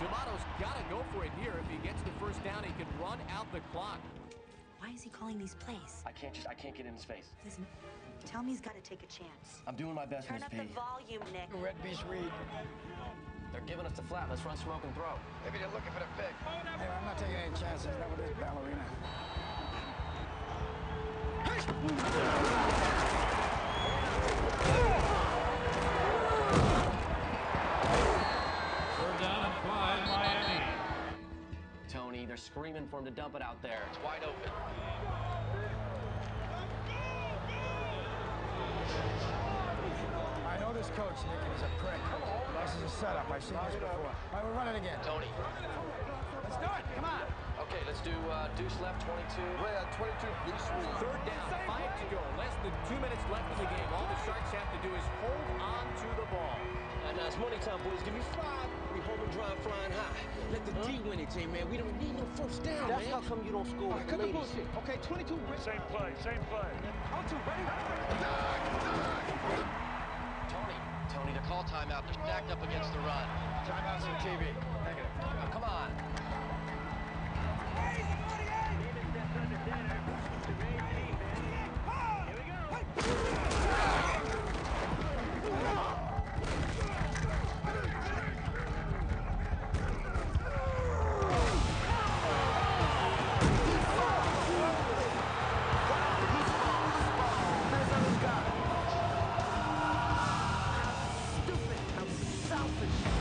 D'Amato's got to go for it here. If he gets the first down, he can run out the clock. Why is he calling these plays? I can't just, I can't get in his face. Listen, tell me he's got to take a chance. I'm doing my best, Turn Miss up P. the volume, Nick. Red Beast Reed. They're giving us the flat. Let's run smoke and throw. Maybe they're looking for the pick. Hey, I'm not taking any chances, not with this ballerina. Third they're screaming for him to dump it out there. It's wide open. I know this coach, Nick, and he's a prick. This is a setup. I've seen this before. All right, we'll run it again. Tony. Let's do it. Come on. Okay, let's do uh, deuce left 22. Ray at 22, Beast Reed. Third down, five to go. Less than two minutes left in the game. All the Sharks have to do is hold on to the ball. And now it's money time, boys. Give me five. We home and dry, flying high. Let D win it, J-Man. We don't need no first down, That's man. how come you don't score with the cut the bullshit. Okay, 22. Same play, same play. On two, ready? Tony, Tony, they're call timeout. They're stacked up against the run. Timeouts on TV. Negative. Come on. Thank you.